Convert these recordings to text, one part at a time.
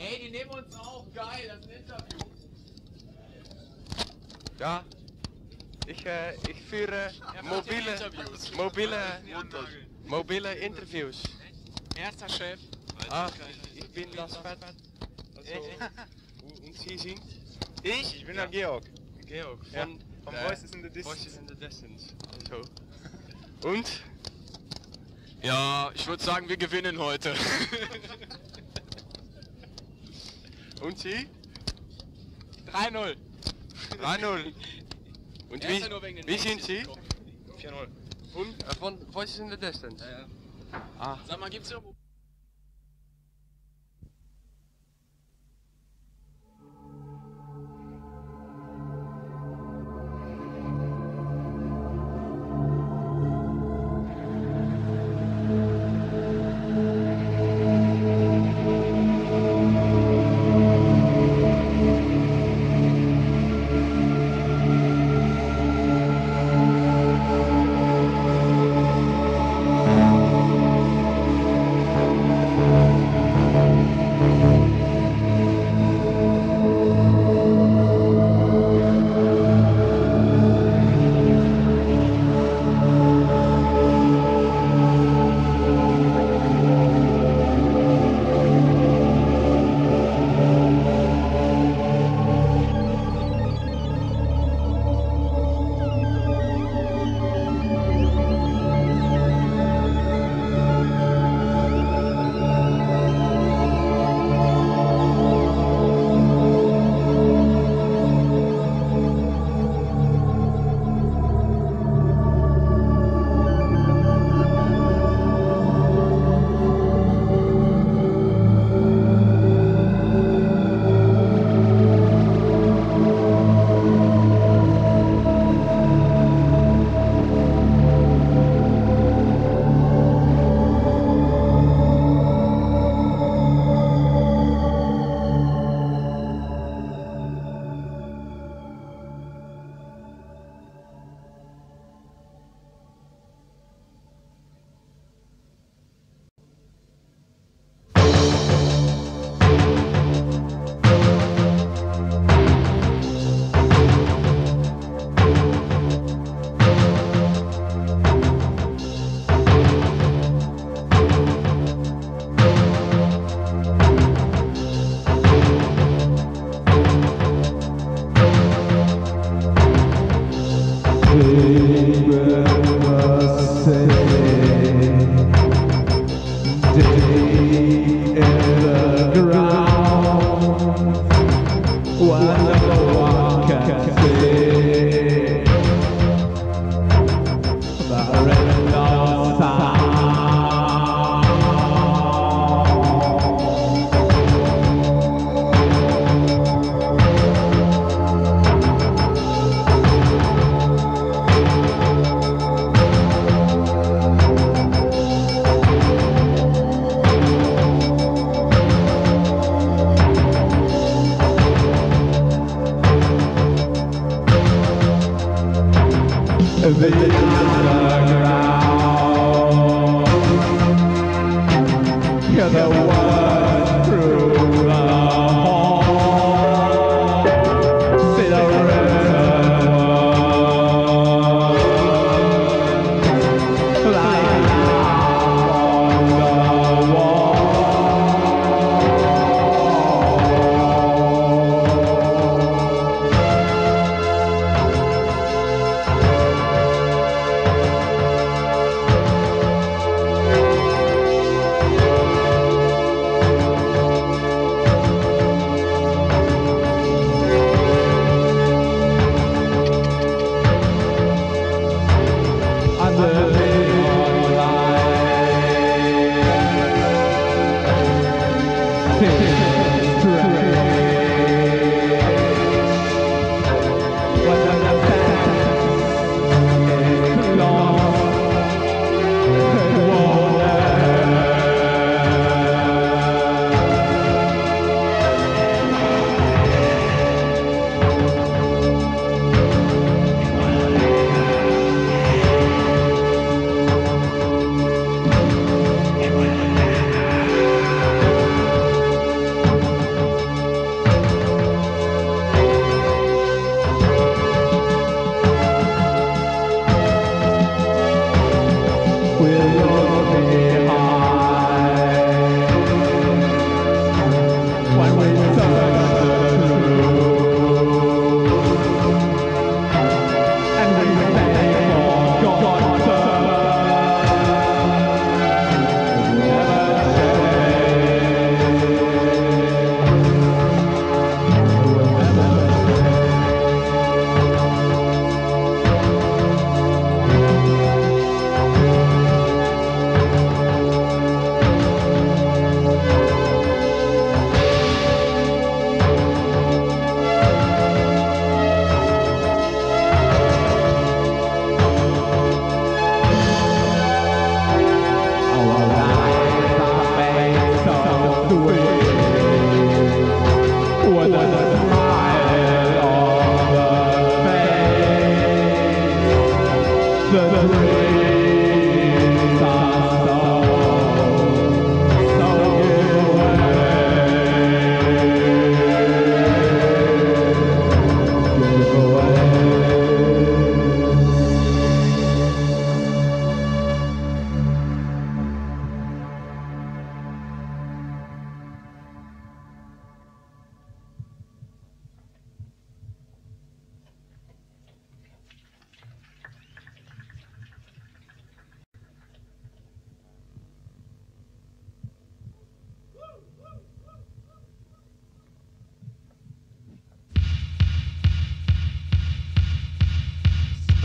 Ey, die nehmen uns auf. Geil, das ist ein Interview. Ja. Ik, eh, ik führe mobiele, Interviews. mobiele, mobiele interviews. Erster Chef. Ah, ich bin das Fett. Und Sie sind? Ich? Ich bin der Georg. Georg Ja, von, Vom äh, Voices in the Distance. Voices in the Distance. So. Und? Ja, ich würde sagen, wir gewinnen heute. Und sie? 3-0. 3-0. Und wie, wie sind sie? 4-0. Und? Äh, von, was ist in der Distanz? Ja, ja. Ah. Sag mal, gibt's irgendwo...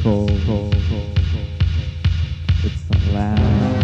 cold. cold. It's loud.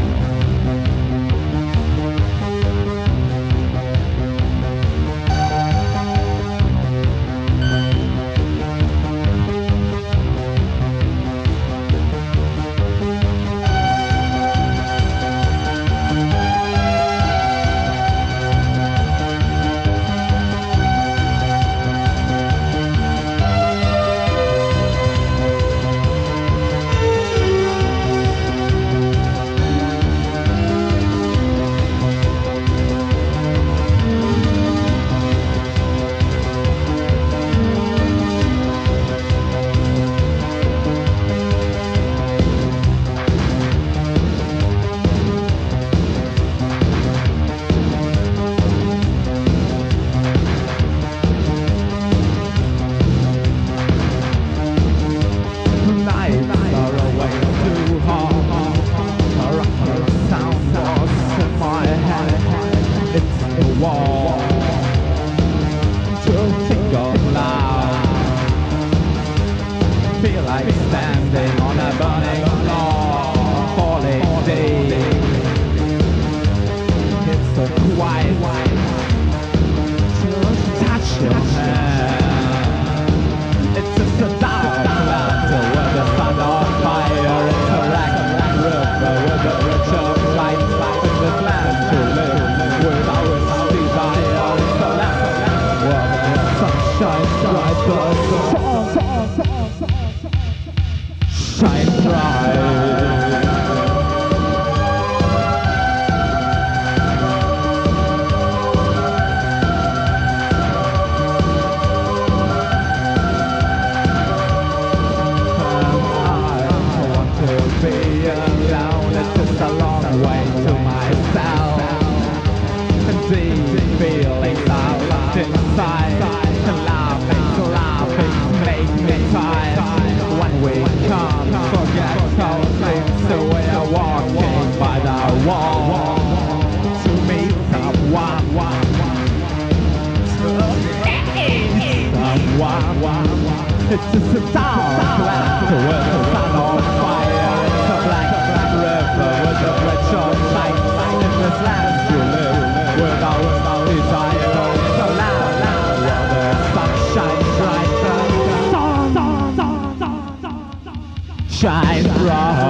It's just a dark black world sun on fire. It's a black river with a bridge on sight. In this land you live without without desire. So loud, loud, while the sun shines bright. Shine bright.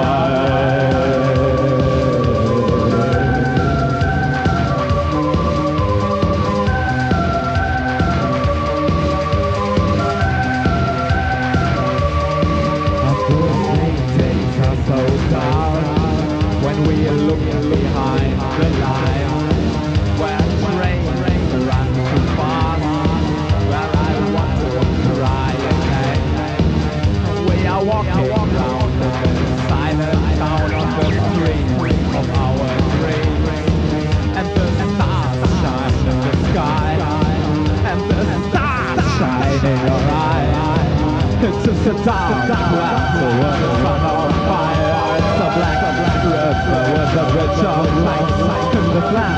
to die. The world is on fire. It's the black, the black river where the rich are light. In the flat,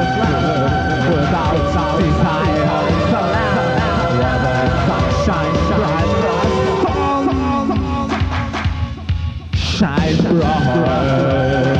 without these high heights. Land where the sunshine shines bright. Shine bright.